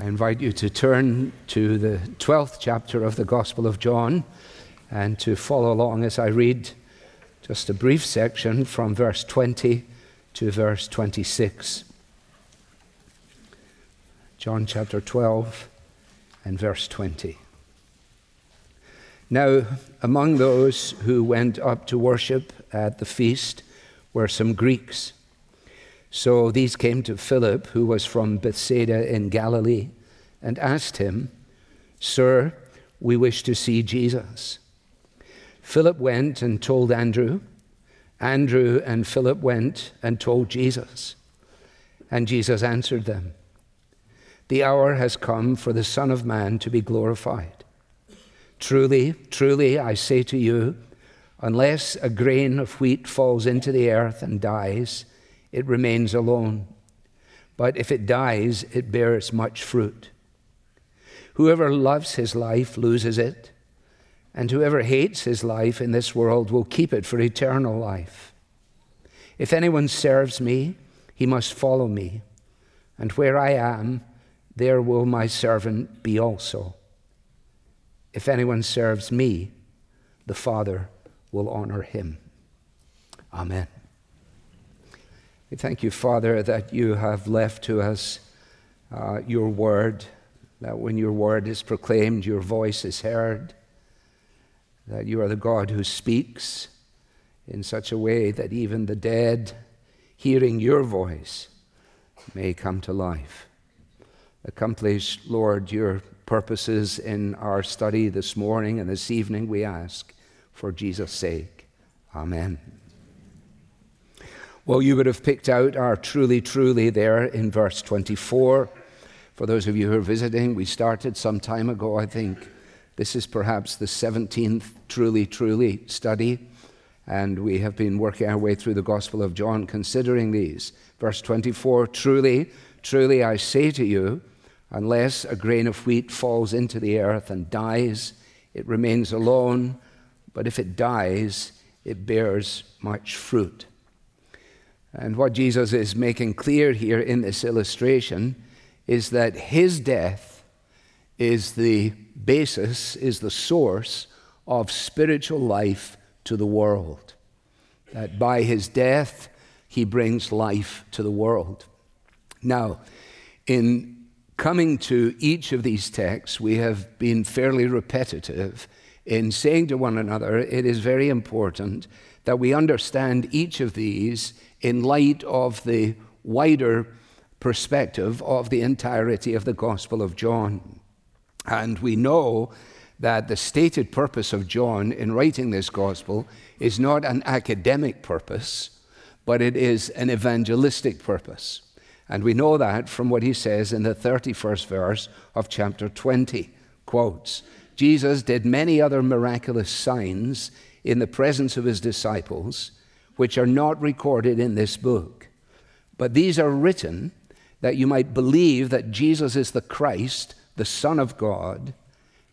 I invite you to turn to the 12th chapter of the Gospel of John and to follow along as I read just a brief section from verse 20 to verse 26. John chapter 12 and verse 20. Now, among those who went up to worship at the feast were some Greeks. So these came to Philip, who was from Bethsaida in Galilee, and asked him, Sir, we wish to see Jesus. Philip went and told Andrew. Andrew and Philip went and told Jesus. And Jesus answered them The hour has come for the Son of Man to be glorified. Truly, truly, I say to you, unless a grain of wheat falls into the earth and dies, it remains alone. But if it dies, it bears much fruit. Whoever loves his life loses it, and whoever hates his life in this world will keep it for eternal life. If anyone serves me, he must follow me, and where I am, there will my servant be also. If anyone serves me, the Father will honor him. Amen. We thank you, Father, that you have left to us uh, your word, that when your word is proclaimed, your voice is heard, that you are the God who speaks in such a way that even the dead, hearing your voice, may come to life. Accomplish, Lord, your purposes in our study this morning and this evening, we ask, for Jesus' sake. Amen. Well, you would have picked out our truly, truly there in verse 24. For those of you who are visiting, we started some time ago, I think. This is perhaps the 17th truly, truly study. And we have been working our way through the Gospel of John considering these. Verse 24 Truly, truly, I say to you, unless a grain of wheat falls into the earth and dies, it remains alone. But if it dies, it bears much fruit. And what Jesus is making clear here in this illustration is that his death is the basis, is the source of spiritual life to the world. That by his death, he brings life to the world. Now, in coming to each of these texts, we have been fairly repetitive in saying to one another, it is very important that we understand each of these in light of the wider perspective of the entirety of the Gospel of John. And we know that the stated purpose of John in writing this Gospel is not an academic purpose, but it is an evangelistic purpose. And we know that from what he says in the 31st verse of chapter 20. Quotes Jesus did many other miraculous signs in the presence of his disciples which are not recorded in this book. But these are written that you might believe that Jesus is the Christ, the Son of God,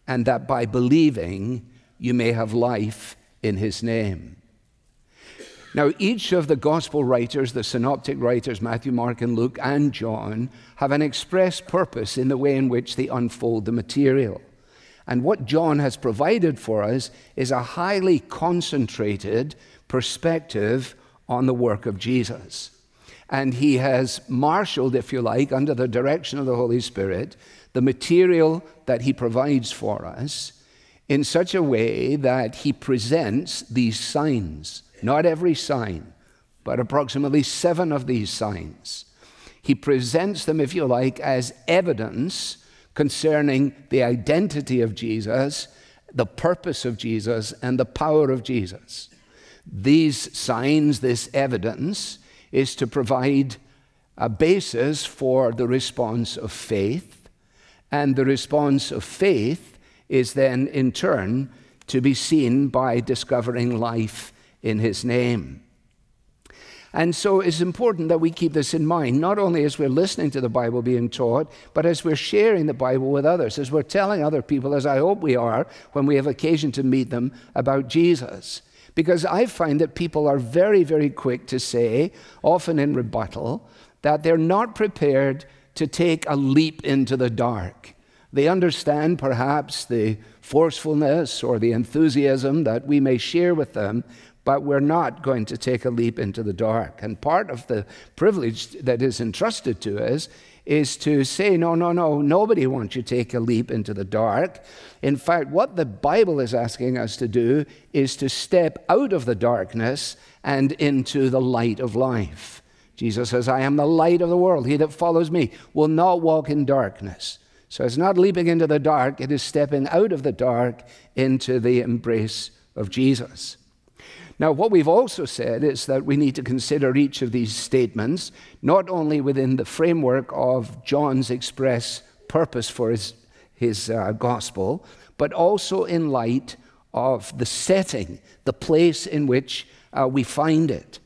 and that by believing you may have life in his name. Now, each of the gospel writers, the synoptic writers, Matthew, Mark, and Luke, and John, have an express purpose in the way in which they unfold the material. And what John has provided for us is a highly concentrated perspective on the work of Jesus. And he has marshaled, if you like, under the direction of the Holy Spirit, the material that he provides for us in such a way that he presents these signs, not every sign, but approximately seven of these signs. He presents them, if you like, as evidence concerning the identity of Jesus, the purpose of Jesus, and the power of Jesus. These signs, this evidence, is to provide a basis for the response of faith, and the response of faith is then, in turn, to be seen by discovering life in His name. And so it's important that we keep this in mind, not only as we're listening to the Bible being taught, but as we're sharing the Bible with others, as we're telling other people, as I hope we are when we have occasion to meet them, about Jesus. Because I find that people are very, very quick to say, often in rebuttal, that they're not prepared to take a leap into the dark. They understand perhaps the forcefulness or the enthusiasm that we may share with them, but we're not going to take a leap into the dark. And part of the privilege that is entrusted to us is to say, no, no, no, nobody wants you to take a leap into the dark. In fact, what the Bible is asking us to do is to step out of the darkness and into the light of life. Jesus says, I am the light of the world. He that follows me will not walk in darkness. So it's not leaping into the dark, it is stepping out of the dark into the embrace of Jesus. Now, what we've also said is that we need to consider each of these statements not only within the framework of John's express purpose for his, his uh, gospel, but also in light of the setting, the place in which uh, we find it.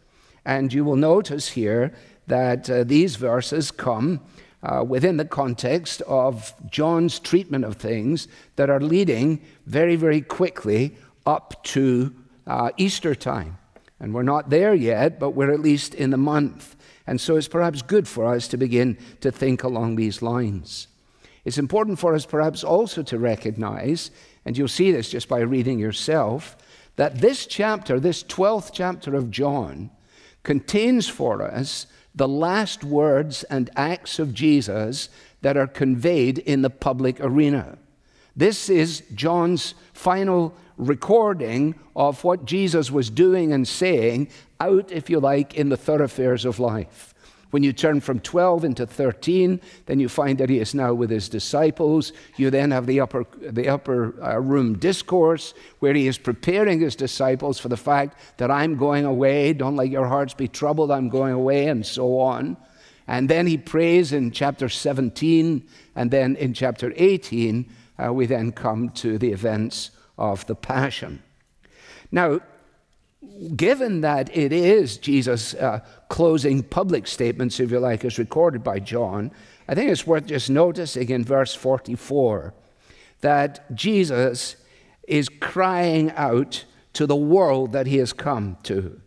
And you will notice here that uh, these verses come uh, within the context of John's treatment of things that are leading very, very quickly up to uh, Easter time. And we're not there yet, but we're at least in the month. And so it's perhaps good for us to begin to think along these lines. It's important for us perhaps also to recognize, and you'll see this just by reading yourself, that this chapter, this 12th chapter of John, contains for us the last words and acts of Jesus that are conveyed in the public arena. This is John's final recording of what Jesus was doing and saying out, if you like, in the thoroughfares of life. When you turn from 12 into 13, then you find that he is now with his disciples. You then have the upper, the upper uh, room discourse where he is preparing his disciples for the fact that I'm going away. Don't let your hearts be troubled. I'm going away, and so on. And then he prays in chapter 17. And then in chapter 18, uh, we then come to the events of the Passion. Now, given that it is Jesus' uh, closing public statements, if you like, as recorded by John, I think it's worth just noticing in verse 44 that Jesus is crying out to the world that he has come to.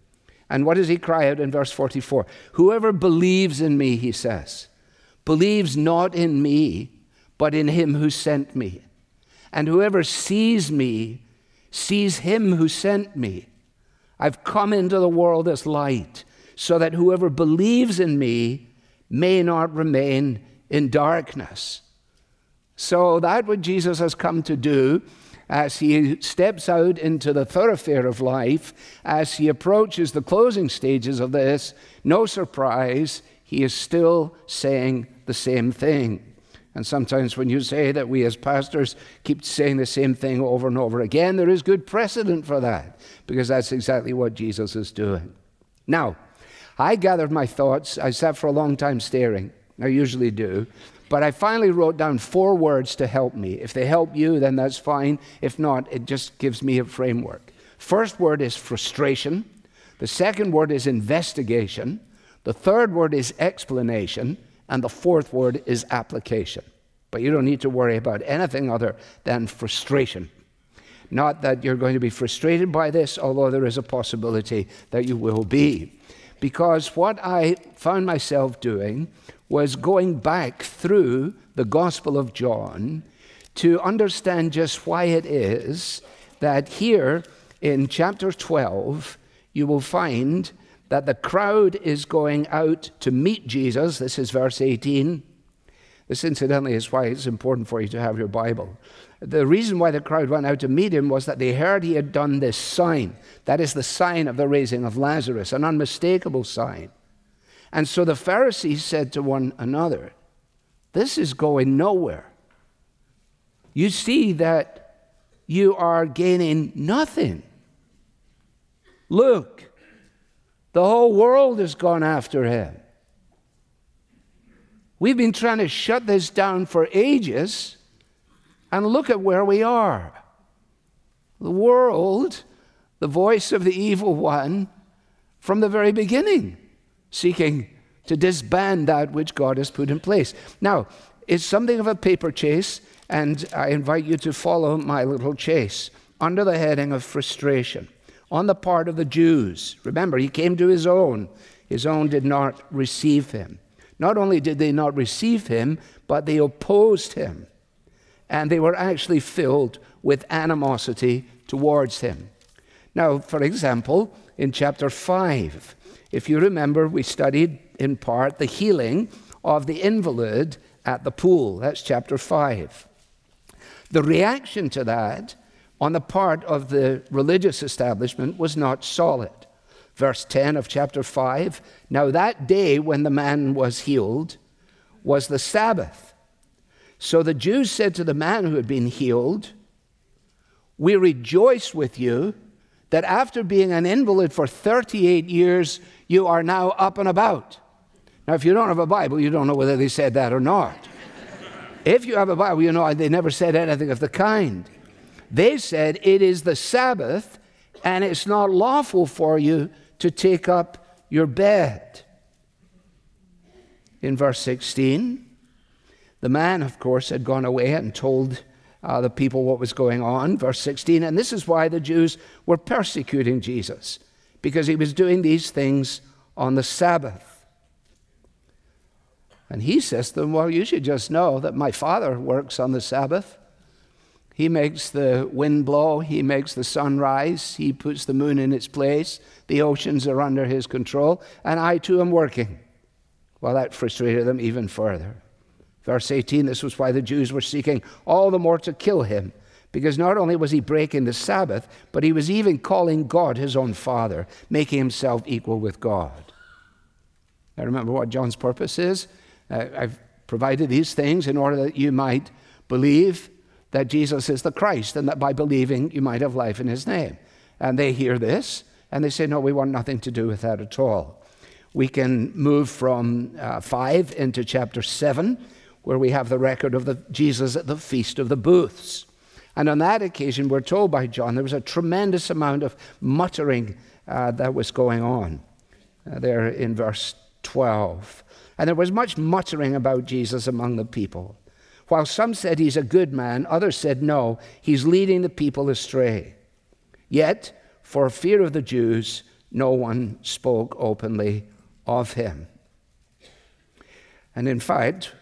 And what does he cry out in verse 44? Whoever believes in me, he says, believes not in me, but in him who sent me. And whoever sees me sees him who sent me. I've come into the world as light, so that whoever believes in me may not remain in darkness. So, that what Jesus has come to do as he steps out into the thoroughfare of life, as he approaches the closing stages of this, no surprise, he is still saying the same thing. And sometimes when you say that we as pastors keep saying the same thing over and over again, there is good precedent for that, because that's exactly what Jesus is doing. Now, I gathered my thoughts. I sat for a long time staring. I usually do. But I finally wrote down four words to help me. If they help you, then that's fine. If not, it just gives me a framework. First word is frustration. The second word is investigation. The third word is explanation. And the fourth word is application. But you don't need to worry about anything other than frustration. Not that you're going to be frustrated by this, although there is a possibility that you will be. Because what I found myself doing was going back through the Gospel of John to understand just why it is that here in chapter 12 you will find that the crowd is going out to meet Jesus. This is verse 18. This, incidentally, is why it's important for you to have your Bible. The reason why the crowd went out to meet him was that they heard he had done this sign. That is the sign of the raising of Lazarus, an unmistakable sign. And so the Pharisees said to one another, This is going nowhere. You see that you are gaining nothing. Look, the whole world has gone after him. We've been trying to shut this down for ages, and look at where we are. The world, the voice of the evil one, from the very beginning, seeking to disband that which God has put in place. Now, it's something of a paper chase, and I invite you to follow my little chase under the heading of frustration on the part of the Jews. Remember, he came to his own, his own did not receive him. Not only did they not receive him, but they opposed him. And they were actually filled with animosity towards him. Now, for example, in chapter 5, if you remember, we studied in part the healing of the invalid at the pool. That's chapter 5. The reaction to that on the part of the religious establishment was not solid. Verse 10 of chapter 5 Now that day when the man was healed was the Sabbath. So the Jews said to the man who had been healed, We rejoice with you that after being an invalid for 38 years, you are now up and about. Now, if you don't have a Bible, you don't know whether they said that or not. if you have a Bible, you know they never said anything of the kind. They said, It is the Sabbath, and it's not lawful for you to take up your bed. In verse 16, the man, of course, had gone away and told uh, the people what was going on. Verse 16, and this is why the Jews were persecuting Jesus, because he was doing these things on the Sabbath. And he says to them, Well, you should just know that my Father works on the Sabbath. He makes the wind blow, He makes the sun rise, He puts the moon in its place, the oceans are under His control, and I too am working. Well, that frustrated them even further. Verse 18 this was why the Jews were seeking all the more to kill him, because not only was he breaking the Sabbath, but he was even calling God his own Father, making himself equal with God. Now, remember what John's purpose is? Uh, I've provided these things in order that you might believe that Jesus is the Christ, and that by believing you might have life in his name. And they hear this, and they say, No, we want nothing to do with that at all. We can move from uh, 5 into chapter 7, where we have the record of the, Jesus at the Feast of the Booths. And on that occasion, we're told by John there was a tremendous amount of muttering uh, that was going on. Uh, there in verse 12. And there was much muttering about Jesus among the people. While some said he's a good man, others said no, he's leading the people astray. Yet, for fear of the Jews, no one spoke openly of him. And in fact,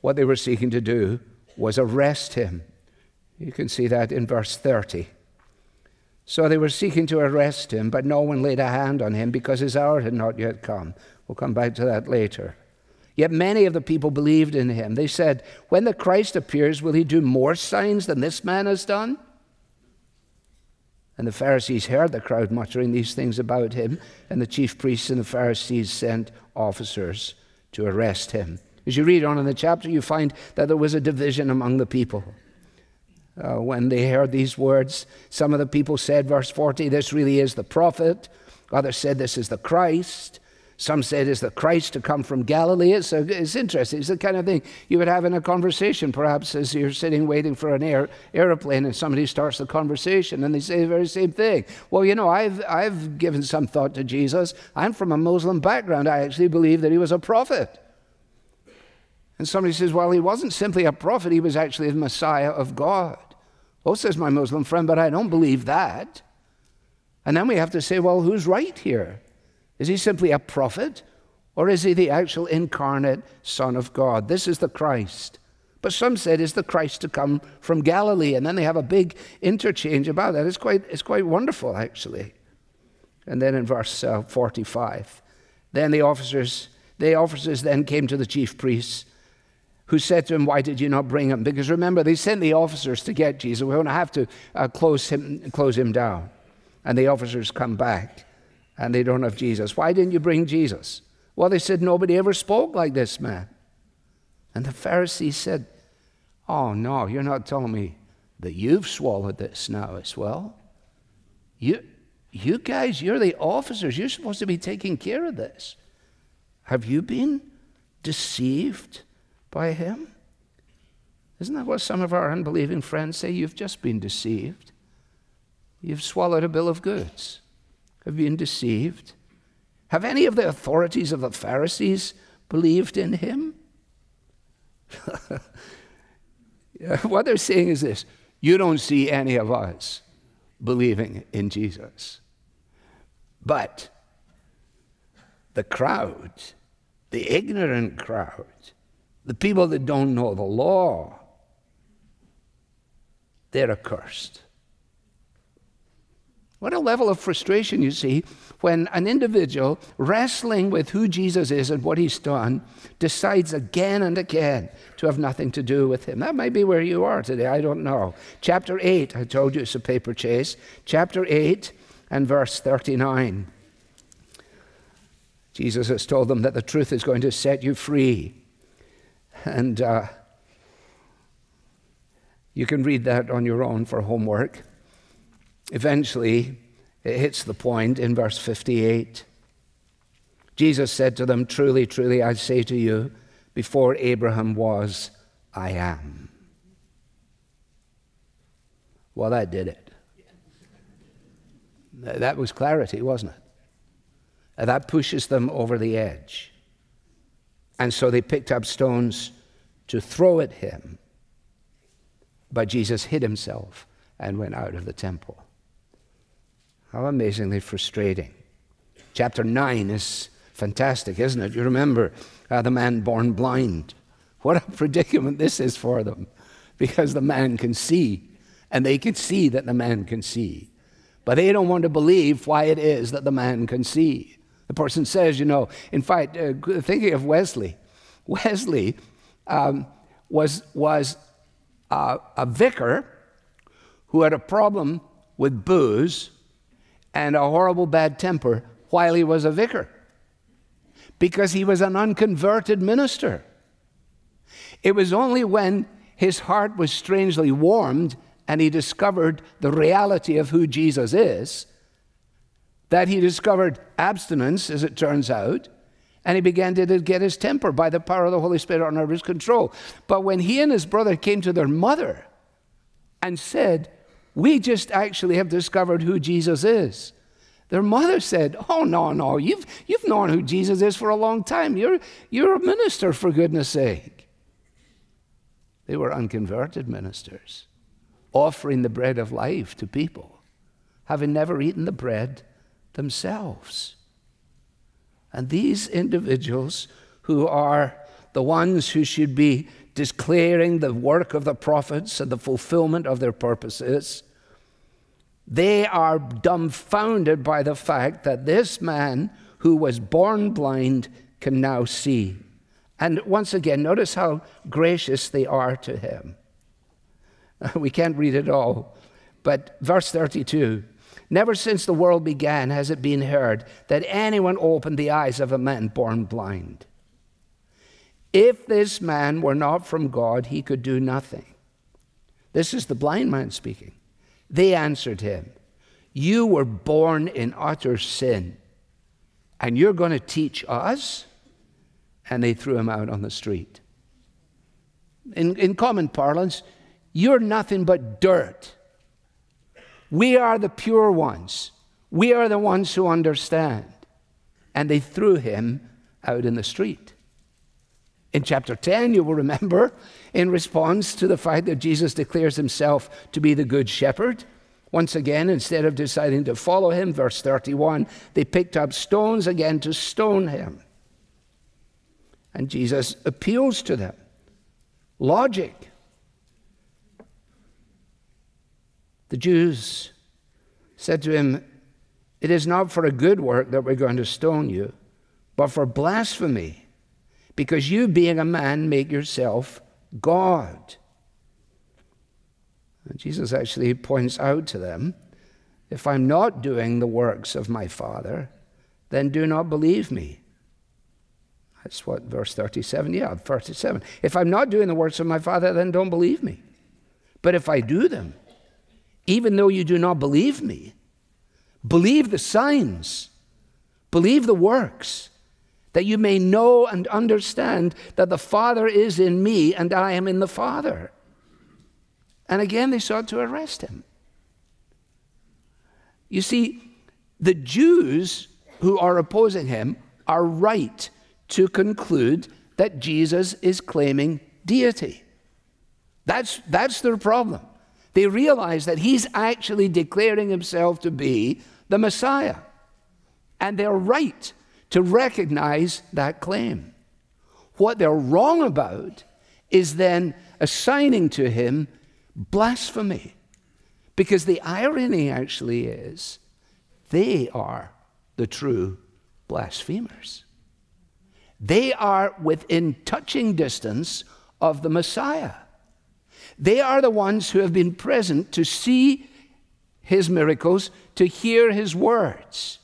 what they were seeking to do was arrest him. You can see that in verse 30. So they were seeking to arrest him, but no one laid a hand on him because his hour had not yet come. We'll come back to that later. Yet many of the people believed in him. They said, When the Christ appears, will he do more signs than this man has done? And the Pharisees heard the crowd muttering these things about him, and the chief priests and the Pharisees sent officers to arrest him. As you read on in the chapter, you find that there was a division among the people. Uh, when they heard these words, some of the people said, verse 40, this really is the prophet. Others said, this is the Christ. Some said, Is the Christ to come from Galilee? It's, a, it's interesting. It's the kind of thing you would have in a conversation, perhaps, as you're sitting waiting for an air, airplane and somebody starts the conversation and they say the very same thing. Well, you know, I've, I've given some thought to Jesus. I'm from a Muslim background. I actually believe that he was a prophet. And somebody says, Well, he wasn't simply a prophet, he was actually the Messiah of God. Oh, says my Muslim friend, but I don't believe that. And then we have to say, Well, who's right here? Is he simply a prophet? Or is he the actual incarnate Son of God? This is the Christ. But some said, is the Christ to come from Galilee? And then they have a big interchange about that. It's quite, it's quite wonderful, actually. And then in verse uh, 45, then the officers, the officers then came to the chief priests, who said to him, Why did you not bring him? Because remember, they sent the officers to get Jesus. We're going to have to uh, close, him, close him down. And the officers come back and they don't have Jesus. Why didn't you bring Jesus? Well, they said, Nobody ever spoke like this man. And the Pharisees said, Oh, no, you're not telling me that you've swallowed this now as well. You, you guys, you're the officers. You're supposed to be taking care of this. Have you been deceived by him? Isn't that what some of our unbelieving friends say? You've just been deceived. You've swallowed a bill of goods have been deceived? Have any of the authorities of the Pharisees believed in him? what they're saying is this you don't see any of us believing in Jesus. But the crowd the ignorant crowd, the people that don't know the law, they're accursed. What a level of frustration, you see, when an individual wrestling with who Jesus is and what he's done decides again and again to have nothing to do with him. That might be where you are today, I don't know. Chapter 8, I told you it's a paper chase. Chapter 8 and verse 39. Jesus has told them that the truth is going to set you free. And uh, you can read that on your own for homework. Eventually, it hits the point in verse 58. Jesus said to them, Truly, truly, I say to you, before Abraham was, I am. Well, that did it. That was clarity, wasn't it? Uh, that pushes them over the edge. And so they picked up stones to throw at him. But Jesus hid himself and went out of the temple. How amazingly frustrating. Chapter 9 is fantastic, isn't it? You remember uh, the man born blind. What a predicament this is for them because the man can see, and they can see that the man can see. But they don't want to believe why it is that the man can see. The person says, you know, in fact, uh, thinking of Wesley, Wesley um, was, was uh, a vicar who had a problem with booze and a horrible bad temper while he was a vicar because he was an unconverted minister. It was only when his heart was strangely warmed and he discovered the reality of who Jesus is that he discovered abstinence, as it turns out, and he began to get his temper by the power of the Holy Spirit under his control. But when he and his brother came to their mother and said, we just actually have discovered who Jesus is. Their mother said, Oh, no, no, you've, you've known who Jesus is for a long time. You're, you're a minister, for goodness sake. They were unconverted ministers, offering the bread of life to people, having never eaten the bread themselves. And these individuals who are the ones who should be declaring the work of the prophets and the fulfillment of their purposes, they are dumbfounded by the fact that this man who was born blind can now see. And once again, notice how gracious they are to him. We can't read it all, but verse 32 Never since the world began has it been heard that anyone opened the eyes of a man born blind. If this man were not from God, he could do nothing. This is the blind man speaking. They answered him, You were born in utter sin, and you're going to teach us? And they threw him out on the street. In, in common parlance, you're nothing but dirt. We are the pure ones. We are the ones who understand. And they threw him out in the street. In chapter 10, you will remember, in response to the fact that Jesus declares himself to be the good shepherd, once again, instead of deciding to follow him, verse 31, they picked up stones again to stone him. And Jesus appeals to them. Logic. The Jews said to him, It is not for a good work that we're going to stone you, but for blasphemy because you, being a man, make yourself God. And Jesus actually points out to them if I'm not doing the works of my Father, then do not believe me. That's what verse 37, yeah, 37. If I'm not doing the works of my Father, then don't believe me. But if I do them, even though you do not believe me, believe the signs, believe the works that you may know and understand that the Father is in me and I am in the Father. And again, they sought to arrest him. You see, the Jews who are opposing him are right to conclude that Jesus is claiming deity. That's, that's their problem. They realize that he's actually declaring himself to be the Messiah. And they're right to recognize that claim. what they're wrong about is then assigning to him blasphemy. Because the irony actually is they are the true blasphemers. They are within touching distance of the Messiah. They are the ones who have been present to see his miracles, to hear his words.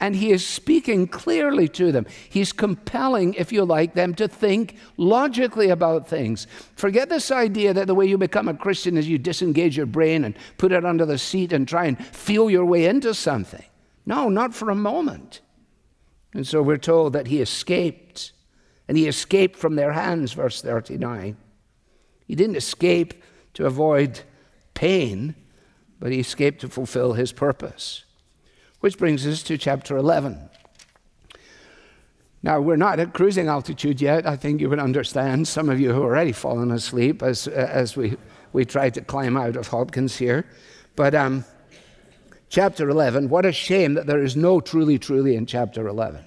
And he is speaking clearly to them. He's compelling, if you like, them to think logically about things. Forget this idea that the way you become a Christian is you disengage your brain and put it under the seat and try and feel your way into something. No, not for a moment. And so we're told that he escaped, and he escaped from their hands, verse 39. He didn't escape to avoid pain, but he escaped to fulfill his purpose. Which brings us to chapter 11. Now, we're not at cruising altitude yet. I think you would understand. Some of you have already fallen asleep as, as we, we try to climb out of Hopkins here. But um, chapter 11, what a shame that there is no truly, truly in chapter 11.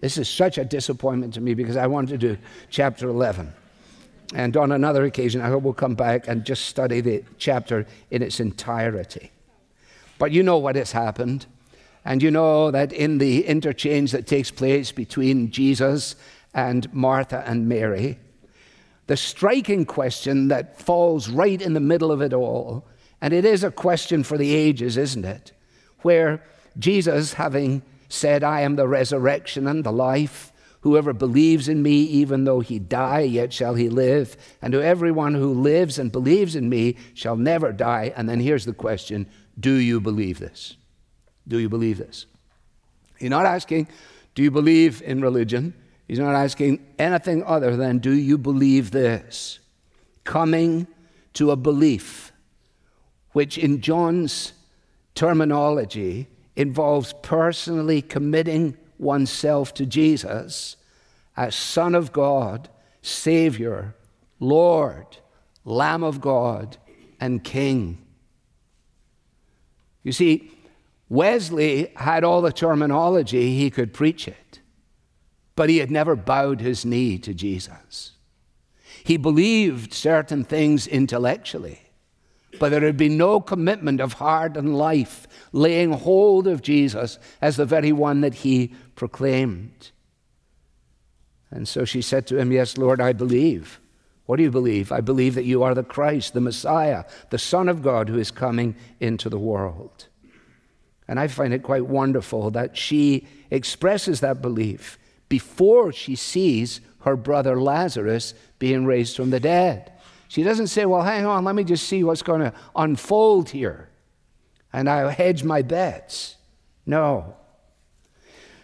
This is such a disappointment to me because I wanted to do chapter 11. And on another occasion, I hope we'll come back and just study the chapter in its entirety. But you know what has happened. And you know that in the interchange that takes place between Jesus and Martha and Mary, the striking question that falls right in the middle of it all, and it is a question for the ages, isn't it? Where Jesus, having said, I am the resurrection and the life, whoever believes in me, even though he die, yet shall he live. And to everyone who lives and believes in me shall never die. And then here's the question Do you believe this? Do you believe this? He's not asking, Do you believe in religion? He's not asking anything other than, Do you believe this? Coming to a belief, which in John's terminology involves personally committing oneself to Jesus as Son of God, Savior, Lord, Lamb of God, and King. You see, Wesley had all the terminology, he could preach it, but he had never bowed his knee to Jesus. He believed certain things intellectually, but there had been no commitment of heart and life laying hold of Jesus as the very one that he proclaimed. And so she said to him, Yes, Lord, I believe. What do you believe? I believe that you are the Christ, the Messiah, the Son of God who is coming into the world. And I find it quite wonderful that she expresses that belief before she sees her brother Lazarus being raised from the dead. She doesn't say, Well, hang on, let me just see what's going to unfold here. And I'll hedge my bets. No.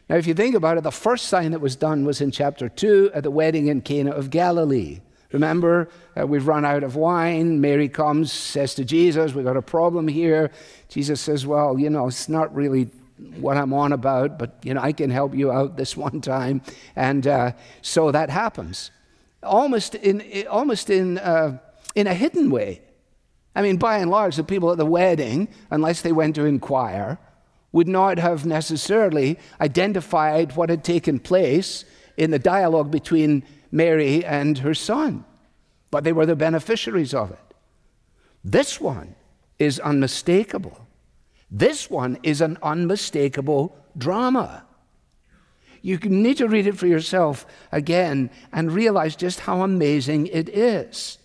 Now, if you think about it, the first sign that was done was in chapter 2 at the wedding in Cana of Galilee. Remember, uh, we've run out of wine. Mary comes, says to Jesus, We've got a problem here. Jesus says, Well, you know, it's not really what I'm on about, but, you know, I can help you out this one time. And uh, so that happens. Almost in, almost in, uh, in a hidden way. I mean, by and large, the people at the wedding, unless they went to inquire, would not have necessarily identified what had taken place in the dialogue between Mary and her son, but they were the beneficiaries of it. This one is unmistakable. This one is an unmistakable drama. You need to read it for yourself again and realize just how amazing it is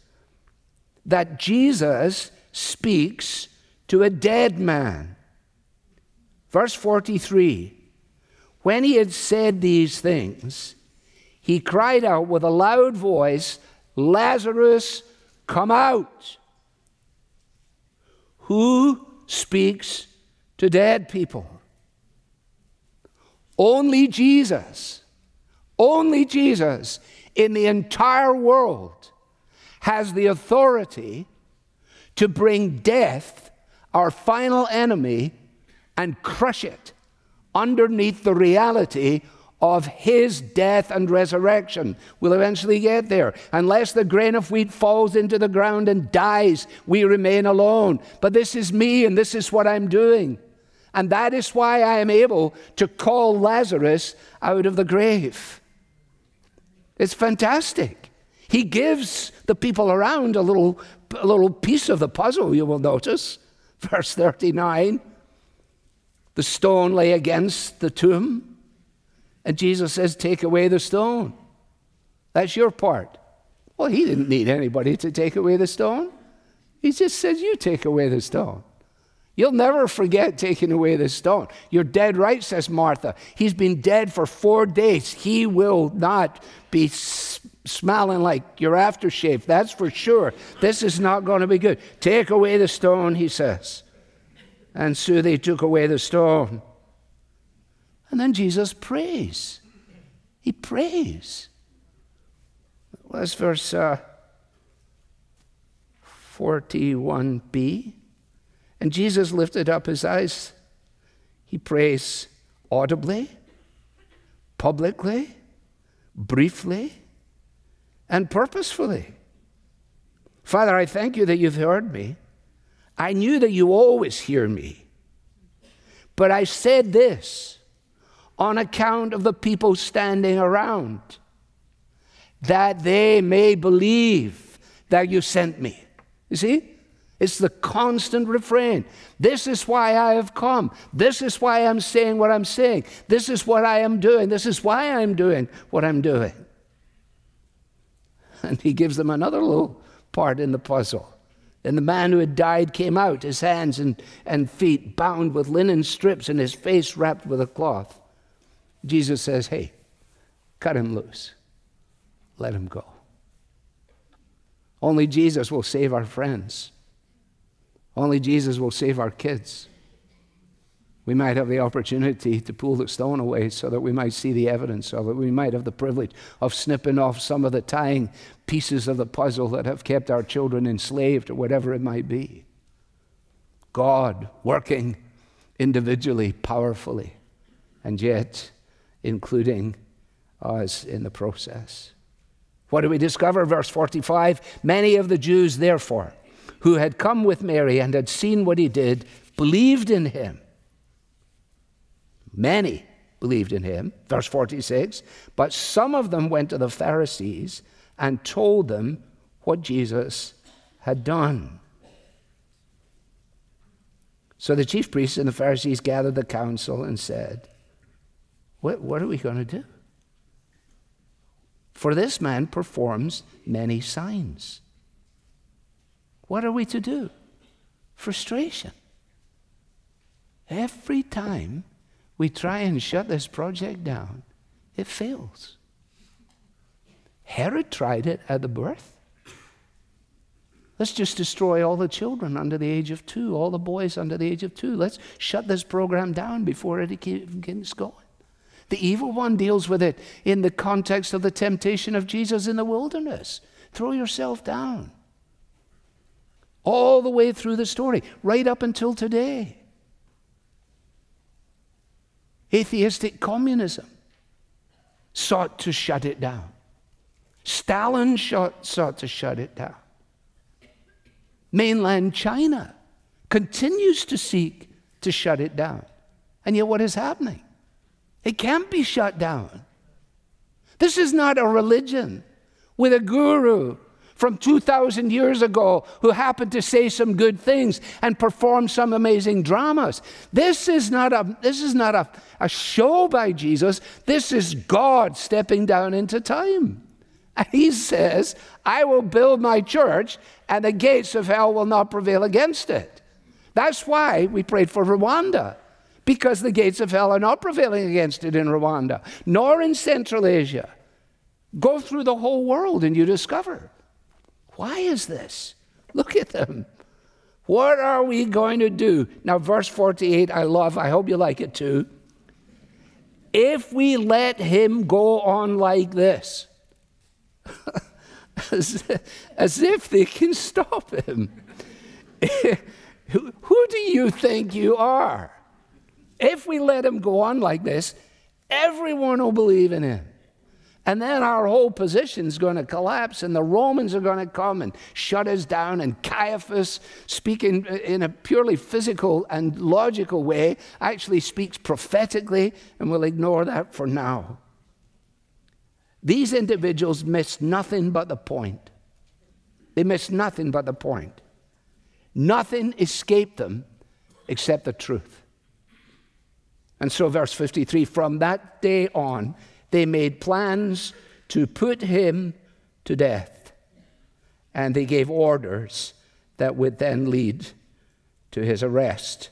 that Jesus speaks to a dead man. Verse 43 When he had said these things, he cried out with a loud voice, Lazarus, come out. Who speaks to dead people? Only Jesus. Only Jesus in the entire world has the authority to bring death, our final enemy, and crush it underneath the reality of his death and resurrection. We'll eventually get there. Unless the grain of wheat falls into the ground and dies, we remain alone. But this is me and this is what I'm doing. And that is why I am able to call Lazarus out of the grave. It's fantastic. He gives the people around a little, a little piece of the puzzle, you will notice. Verse 39 the stone lay against the tomb, and Jesus says, Take away the stone. That's your part. Well, he didn't need anybody to take away the stone. He just says, You take away the stone. You'll never forget taking away the stone. You're dead right, says Martha. He's been dead for four days. He will not be smelling like your aftershave, that's for sure. This is not going to be good. Take away the stone, he says. And so they took away the stone. And then Jesus prays. He prays. Well, that's verse uh, 41b. And Jesus lifted up his eyes. He prays audibly, publicly, briefly, and purposefully. Father, I thank you that you've heard me. I knew that you always hear me. But I said this on account of the people standing around, that they may believe that you sent me. You see? It's the constant refrain. This is why I have come. This is why I'm saying what I'm saying. This is what I am doing. This is why I'm doing what I'm doing. And he gives them another little part in the puzzle. And the man who had died came out, his hands and, and feet bound with linen strips and his face wrapped with a cloth. Jesus says, Hey, cut him loose. Let him go. Only Jesus will save our friends. Only Jesus will save our kids. We might have the opportunity to pull the stone away so that we might see the evidence of it. We might have the privilege of snipping off some of the tying pieces of the puzzle that have kept our children enslaved or whatever it might be. God working individually, powerfully, and yet including us in the process. What do we discover? Verse 45 Many of the Jews, therefore, who had come with Mary and had seen what he did, believed in him. Many believed in him. Verse 46 But some of them went to the Pharisees and told them what Jesus had done. So the chief priests and the Pharisees gathered the council and said, What, what are we going to do? For this man performs many signs. What are we to do? Frustration. Every time we try and shut this project down, it fails. Herod tried it at the birth. Let's just destroy all the children under the age of two, all the boys under the age of two. Let's shut this program down before it gets going. The evil one deals with it in the context of the temptation of Jesus in the wilderness. Throw yourself down all the way through the story, right up until today. Atheistic communism sought to shut it down. Stalin sought, sought to shut it down. Mainland China continues to seek to shut it down. And yet, what is happening? It can't be shut down. This is not a religion with a guru from 2,000 years ago who happened to say some good things and perform some amazing dramas. This is not a, this is not a, a show by Jesus. This is God stepping down into time. And he says, I will build my church, and the gates of hell will not prevail against it. That's why we prayed for Rwanda, because the gates of hell are not prevailing against it in Rwanda, nor in Central Asia. Go through the whole world and you discover why is this? Look at them. What are we going to do? Now, verse 48, I love, I hope you like it too. If we let him go on like this, as, as, if they can stop him. who, who do you think you are? If we let him go on like this, everyone will believe in him. And then our whole position is going to collapse, and the Romans are going to come and shut us down. And Caiaphas, speaking in a purely physical and logical way, actually speaks prophetically, and we'll ignore that for now. These individuals missed nothing but the point. They missed nothing but the point. Nothing escaped them except the truth. And so, verse 53 from that day on, they made plans to put him to death. And they gave orders that would then lead to his arrest.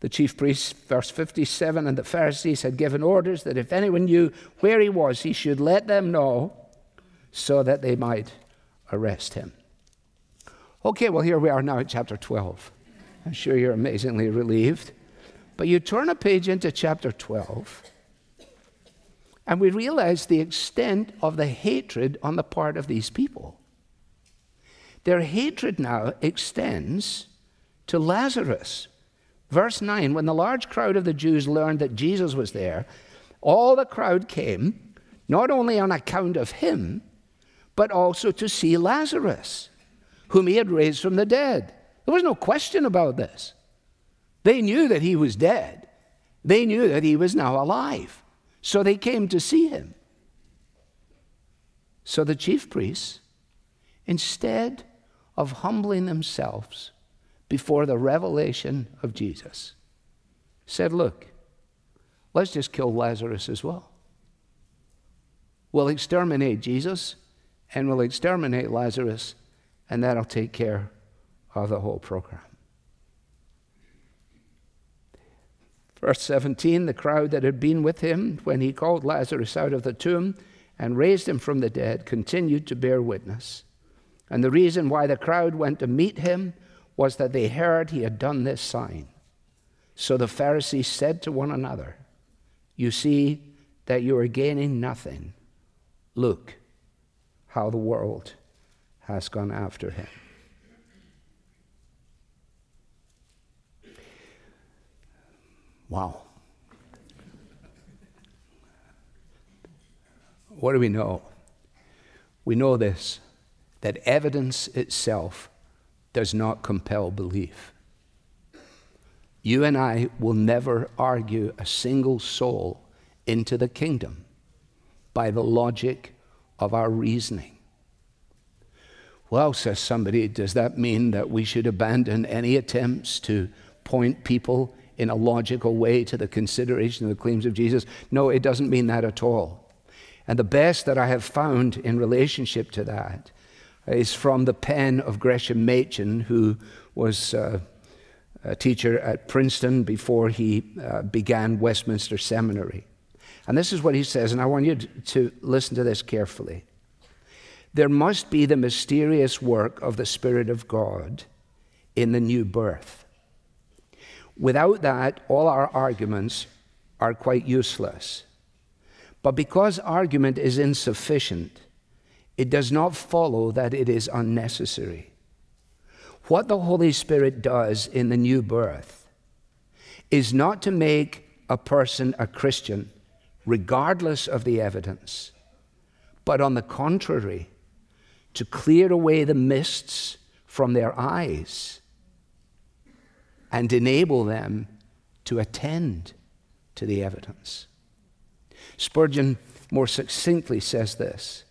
The chief priests, verse 57, and the Pharisees had given orders that if anyone knew where he was, he should let them know so that they might arrest him. Okay, well, here we are now at chapter 12. I'm sure you're amazingly relieved. But you turn a page into chapter 12, and we realize the extent of the hatred on the part of these people. Their hatred now extends to Lazarus. Verse 9 When the large crowd of the Jews learned that Jesus was there, all the crowd came, not only on account of him, but also to see Lazarus, whom he had raised from the dead. There was no question about this. They knew that he was dead, they knew that he was now alive. So they came to see him. So the chief priests, instead of humbling themselves before the revelation of Jesus, said, Look, let's just kill Lazarus as well. We'll exterminate Jesus and we'll exterminate Lazarus, and that'll take care of the whole program. Verse 17 the crowd that had been with him when he called Lazarus out of the tomb and raised him from the dead continued to bear witness. And the reason why the crowd went to meet him was that they heard he had done this sign. So the Pharisees said to one another, You see that you are gaining nothing. Look how the world has gone after him. Wow. What do we know? We know this that evidence itself does not compel belief. You and I will never argue a single soul into the kingdom by the logic of our reasoning. Well, says somebody, does that mean that we should abandon any attempts to point people in a logical way to the consideration of the claims of Jesus. No, it doesn't mean that at all. And the best that I have found in relationship to that is from the pen of Gresham Machen, who was uh, a teacher at Princeton before he uh, began Westminster Seminary. And this is what he says, and I want you to listen to this carefully. There must be the mysterious work of the Spirit of God in the new birth. Without that, all our arguments are quite useless. But because argument is insufficient, it does not follow that it is unnecessary. What the Holy Spirit does in the new birth is not to make a person a Christian regardless of the evidence, but on the contrary, to clear away the mists from their eyes and enable them to attend to the evidence. Spurgeon more succinctly says this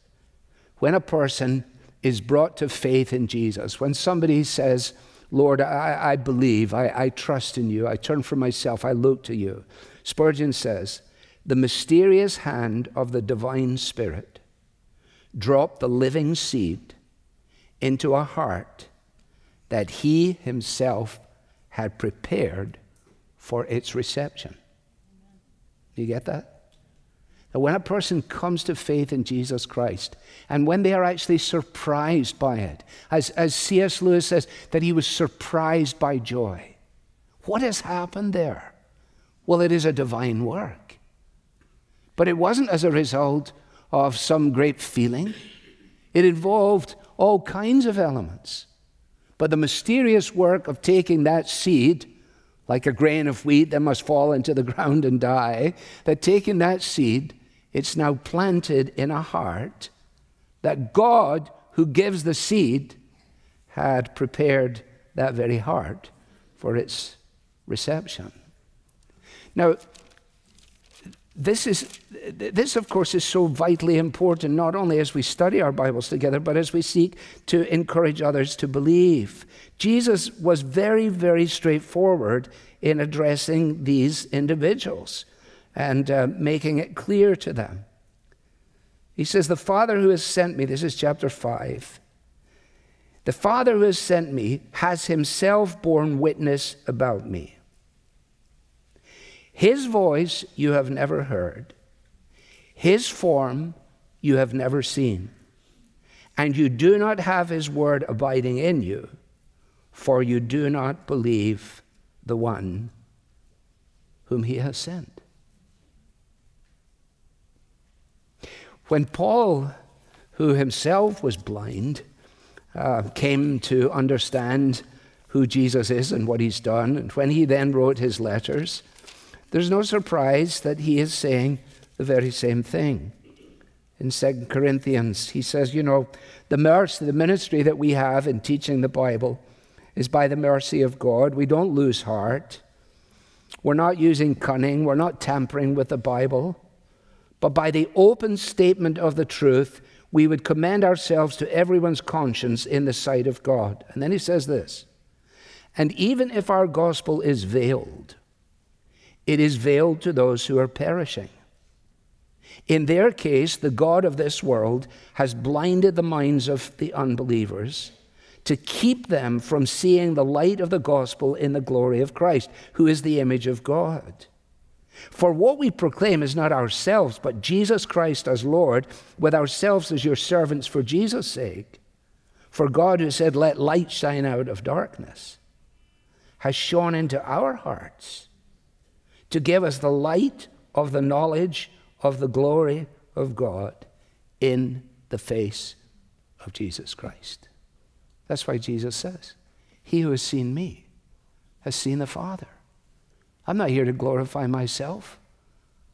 When a person is brought to faith in Jesus, when somebody says, Lord, I, I believe, I, I trust in you, I turn from myself, I look to you, Spurgeon says, the mysterious hand of the divine Spirit dropped the living seed into a heart that he himself had prepared for its reception. Do you get that? That when a person comes to faith in Jesus Christ, and when they are actually surprised by it, as, as C.S. Lewis says, that he was surprised by joy, what has happened there? Well, it is a divine work. But it wasn't as a result of some great feeling, it involved all kinds of elements. But the mysterious work of taking that seed, like a grain of wheat that must fall into the ground and die, that taking that seed, it's now planted in a heart that God, who gives the seed, had prepared that very heart for its reception. Now, this is this of course is so vitally important not only as we study our bibles together but as we seek to encourage others to believe. Jesus was very very straightforward in addressing these individuals and uh, making it clear to them. He says the father who has sent me this is chapter 5 the father who has sent me has himself borne witness about me his voice you have never heard, His form you have never seen, and you do not have His word abiding in you, for you do not believe the one whom He has sent. When Paul, who himself was blind, uh, came to understand who Jesus is and what he's done, and when he then wrote his letters, there's no surprise that he is saying the very same thing. In 2 Corinthians, he says, You know, the mercy, the ministry that we have in teaching the Bible is by the mercy of God. We don't lose heart. We're not using cunning. We're not tampering with the Bible. But by the open statement of the truth, we would commend ourselves to everyone's conscience in the sight of God. And then he says this And even if our gospel is veiled, it is veiled to those who are perishing. In their case, the God of this world has blinded the minds of the unbelievers to keep them from seeing the light of the gospel in the glory of Christ, who is the image of God. For what we proclaim is not ourselves, but Jesus Christ as Lord, with ourselves as your servants for Jesus' sake. For God, who said, Let light shine out of darkness, has shone into our hearts to give us the light of the knowledge of the glory of God in the face of Jesus Christ. That's why Jesus says, He who has seen me has seen the Father. I'm not here to glorify myself,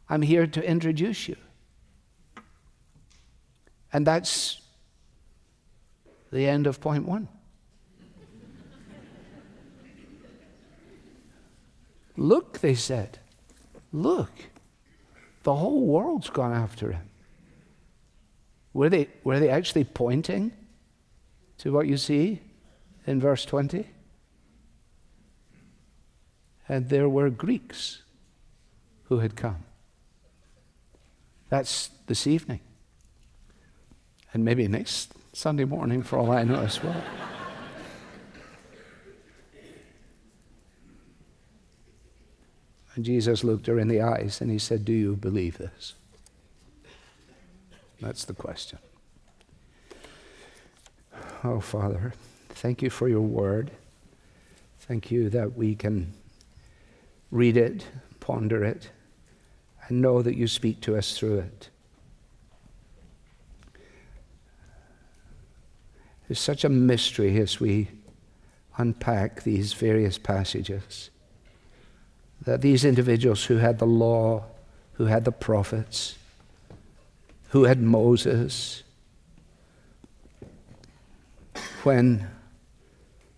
I'm here to introduce you. And that's the end of point one. Look, they said. Look, the whole world's gone after him. Were they, were they actually pointing to what you see in verse 20? And there were Greeks who had come. That's this evening. And maybe next Sunday morning, for all I know, as well. And Jesus looked her in the eyes and he said, Do you believe this? That's the question. Oh, Father, thank you for your word. Thank you that we can read it, ponder it, and know that you speak to us through it. There's such a mystery as we unpack these various passages that these individuals who had the law, who had the prophets, who had Moses, when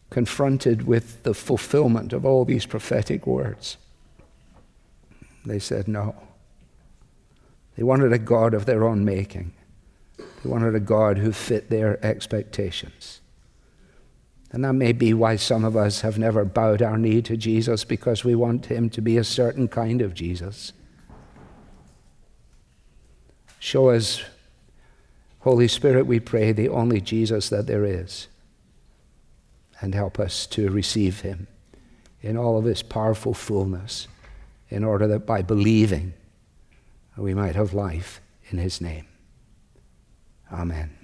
confronted with the fulfillment of all these prophetic words, they said no. They wanted a God of their own making. They wanted a God who fit their expectations. And that may be why some of us have never bowed our knee to Jesus because we want him to be a certain kind of Jesus. Show us, Holy Spirit, we pray, the only Jesus that there is. And help us to receive him in all of his powerful fullness, in order that by believing we might have life in his name. Amen.